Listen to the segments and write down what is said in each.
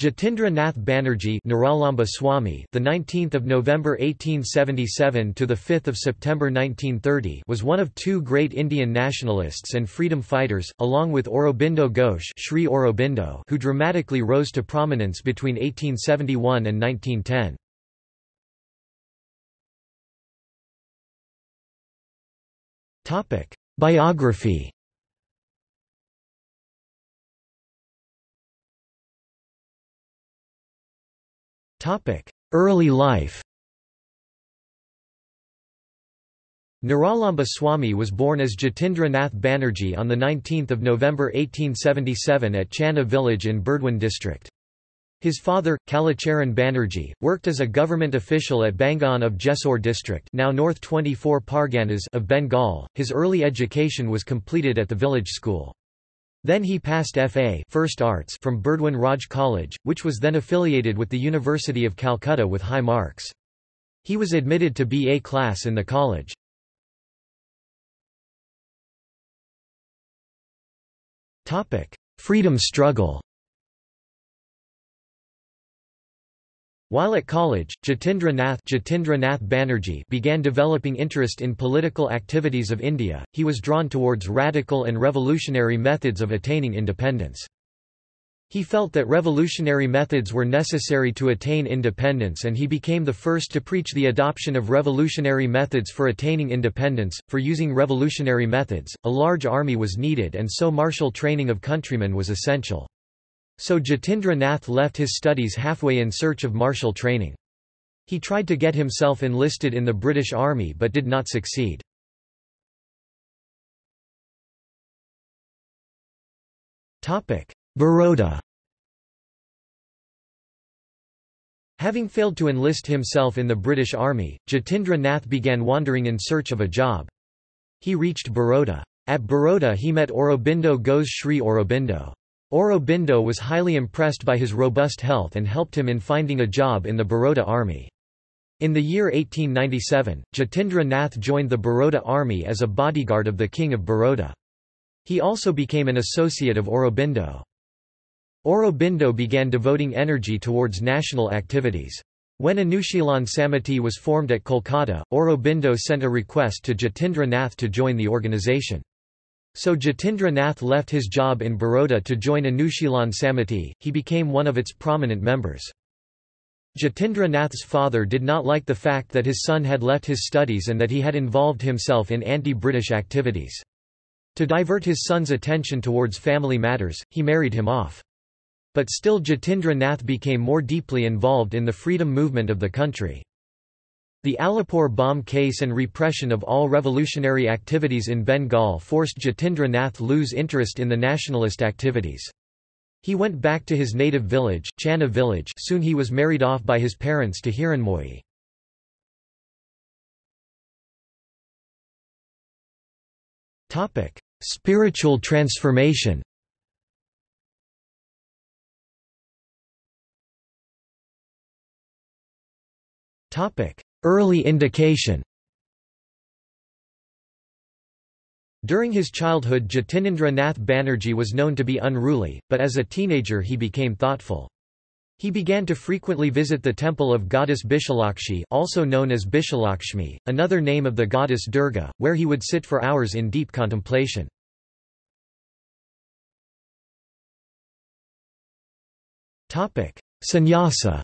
Jatindra Nath Banerjee Niralamba Swami the 19th of November 1877 to the 5th of September 1930 was one of two great Indian nationalists and freedom fighters along with Aurobindo Ghosh Sri Aurobindo who dramatically rose to prominence between 1871 and 1910 Topic Biography Early life Niralamba Swami was born as Jatindra Nath Banerjee on 19 November 1877 at Channa village in Burdwan district. His father, Kalacharan Banerjee, worked as a government official at Bangaon of Jessore district now North 24 Parganas of Bengal. His early education was completed at the village school. Then he passed F.A. First Arts from Burdwan Raj College, which was then affiliated with the University of Calcutta with high marks. He was admitted to B.A. class in the college. Freedom struggle While at college, Jatindra Nath, Jatindra Nath Banerjee began developing interest in political activities of India. He was drawn towards radical and revolutionary methods of attaining independence. He felt that revolutionary methods were necessary to attain independence and he became the first to preach the adoption of revolutionary methods for attaining independence. For using revolutionary methods, a large army was needed and so martial training of countrymen was essential. So Jatindra Nath left his studies halfway in search of martial training. He tried to get himself enlisted in the British Army but did not succeed. Baroda Having failed to enlist himself in the British Army, Jatindra Nath began wandering in search of a job. He reached Baroda. At Baroda he met Aurobindo Ghosh Sri Aurobindo. Aurobindo was highly impressed by his robust health and helped him in finding a job in the Baroda army. In the year 1897, Jatindra Nath joined the Baroda army as a bodyguard of the king of Baroda. He also became an associate of Aurobindo. Aurobindo began devoting energy towards national activities. When Anushilan Samiti was formed at Kolkata, Aurobindo sent a request to Jatindra Nath to join the organisation. So Jatindra Nath left his job in Baroda to join Anushilan Samiti, he became one of its prominent members. Jatindra Nath's father did not like the fact that his son had left his studies and that he had involved himself in anti-British activities. To divert his son's attention towards family matters, he married him off. But still Jatindra Nath became more deeply involved in the freedom movement of the country. The Alipore bomb case and repression of all revolutionary activities in Bengal forced Jatindra Nath lose interest in the nationalist activities. He went back to his native village, Channa village soon he was married off by his parents to Hiranmoyi. Spiritual transformation Topic Early indication During his childhood Jatinendra Nath Banerjee was known to be unruly, but as a teenager he became thoughtful. He began to frequently visit the temple of goddess Bishalakshi also known as Bishalakshmi, another name of the goddess Durga, where he would sit for hours in deep contemplation. Sannyasa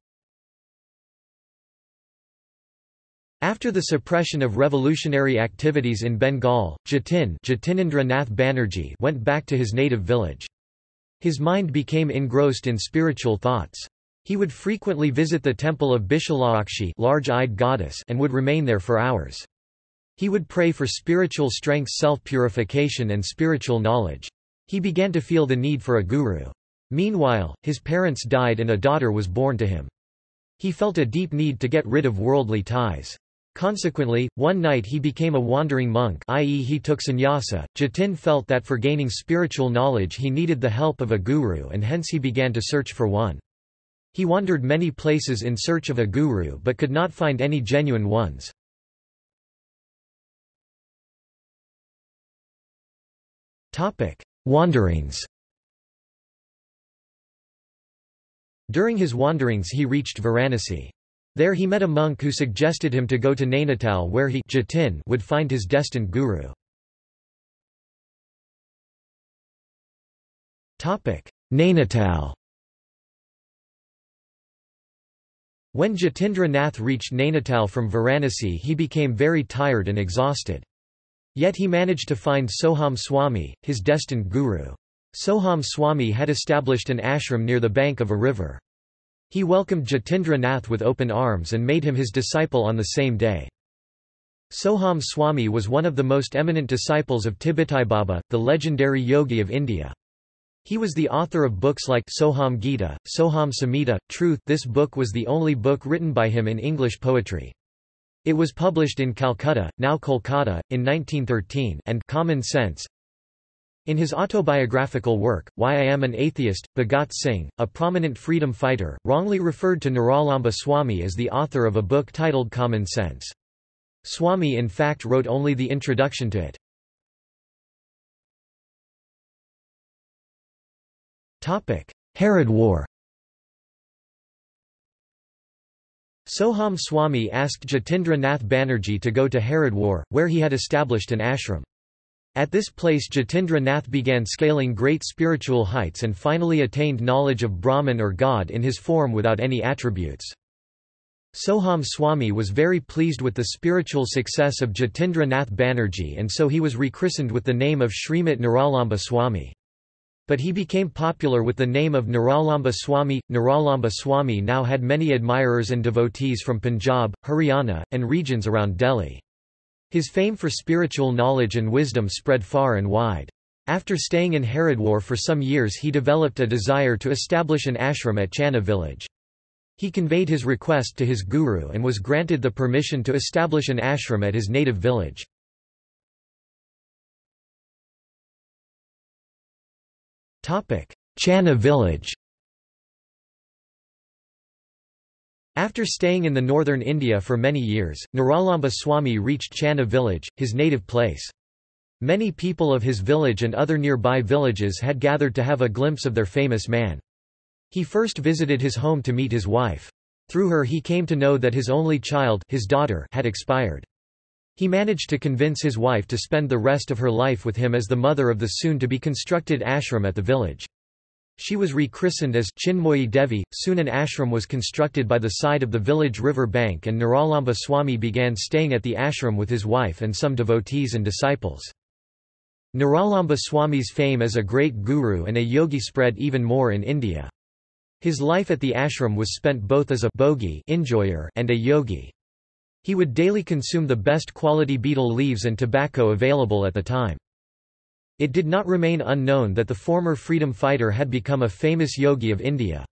After the suppression of revolutionary activities in Bengal, Jatin Jatinendra Nath Banerjee went back to his native village. His mind became engrossed in spiritual thoughts. He would frequently visit the temple of Bishalakshi large-eyed goddess and would remain there for hours. He would pray for spiritual strength self-purification and spiritual knowledge. He began to feel the need for a guru. Meanwhile, his parents died and a daughter was born to him. He felt a deep need to get rid of worldly ties. Consequently, one night he became a wandering monk i.e. he took sannyasa. Jatin felt that for gaining spiritual knowledge he needed the help of a guru and hence he began to search for one. He wandered many places in search of a guru but could not find any genuine ones. Wanderings During his wanderings he reached Varanasi. There he met a monk who suggested him to go to Nainital where he Jatin would find his destined guru. Nainital When Jatindra Nath reached Nainital from Varanasi he became very tired and exhausted. Yet he managed to find Soham Swami, his destined guru. Soham Swami had established an ashram near the bank of a river. He welcomed Jatindra Nath with open arms and made him his disciple on the same day. Soham Swami was one of the most eminent disciples of Baba, the legendary yogi of India. He was the author of books like Soham Gita, Soham Samhita, Truth this book was the only book written by him in English poetry. It was published in Calcutta, now Kolkata, in 1913 and Common Sense. In his autobiographical work, Why I Am an Atheist, Bhagat Singh, a prominent freedom fighter, wrongly referred to Niralamba Swami as the author of a book titled Common Sense. Swami in fact wrote only the introduction to it. Haridwar Soham Swami asked Jatindra Nath Banerjee to go to Haridwar, where he had established an ashram. At this place Jatindra Nath began scaling great spiritual heights and finally attained knowledge of Brahman or God in his form without any attributes. Soham Swami was very pleased with the spiritual success of Jatindra Nath Banerjee and so he was rechristened with the name of Srimat Niralamba Swami. But he became popular with the name of Niralamba Swami. Niralamba Swami now had many admirers and devotees from Punjab, Haryana, and regions around Delhi. His fame for spiritual knowledge and wisdom spread far and wide. After staying in Haridwar for some years he developed a desire to establish an ashram at Channa village. He conveyed his request to his guru and was granted the permission to establish an ashram at his native village. Channa village After staying in the northern India for many years, Niralamba Swami reached Channa village, his native place. Many people of his village and other nearby villages had gathered to have a glimpse of their famous man. He first visited his home to meet his wife. Through her he came to know that his only child his daughter had expired. He managed to convince his wife to spend the rest of her life with him as the mother of the soon-to-be constructed ashram at the village. She was rechristened as Chinmoyi Devi. Soon an ashram was constructed by the side of the village river bank and Niralamba Swami began staying at the ashram with his wife and some devotees and disciples. Niralamba Swami's fame as a great guru and a yogi spread even more in India. His life at the ashram was spent both as a bhogi enjoyer and a yogi. He would daily consume the best quality betel leaves and tobacco available at the time. It did not remain unknown that the former freedom fighter had become a famous yogi of India.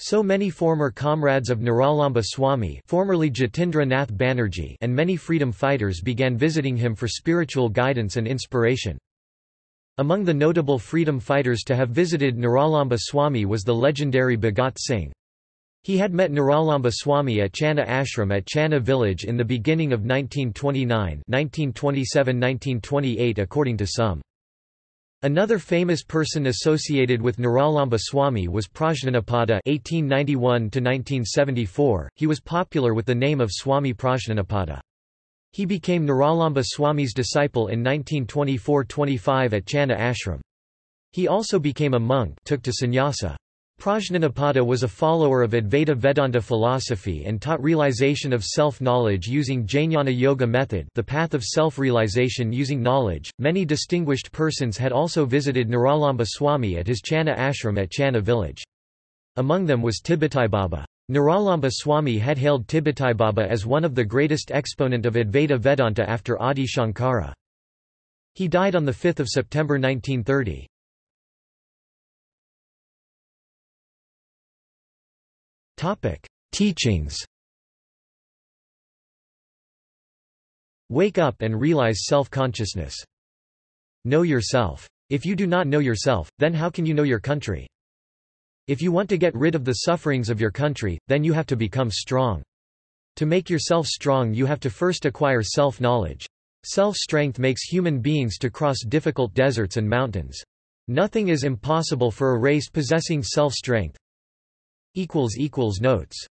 So many former comrades of Niralamba Swami formerly Jatindra Nath Banerjee and many freedom fighters began visiting him for spiritual guidance and inspiration. Among the notable freedom fighters to have visited Niralamba Swami was the legendary Bhagat Singh. He had met Niralamba Swami at Channa Ashram at Channa village in the beginning of 1929 1927–1928 according to some. Another famous person associated with Niralamba Swami was Prajnapada (1891–1974). He was popular with the name of Swami Prajnapada. He became Niralamba Swami's disciple in 1924–25 at Channa Ashram. He also became a monk, took to sannyasa. Prajnapada was a follower of Advaita Vedanta philosophy and taught realization of self-knowledge using Jnana Yoga method the path of self-realization using knowledge. Many distinguished persons had also visited Niralamba Swami at his Channa ashram at Channa village. Among them was Baba. Niralamba Swami had hailed Baba as one of the greatest exponent of Advaita Vedanta after Adi Shankara. He died on 5 September 1930. Topic: Teachings. Wake up and realize self-consciousness. Know yourself. If you do not know yourself, then how can you know your country? If you want to get rid of the sufferings of your country, then you have to become strong. To make yourself strong you have to first acquire self-knowledge. Self-strength makes human beings to cross difficult deserts and mountains. Nothing is impossible for a race possessing self-strength. Notes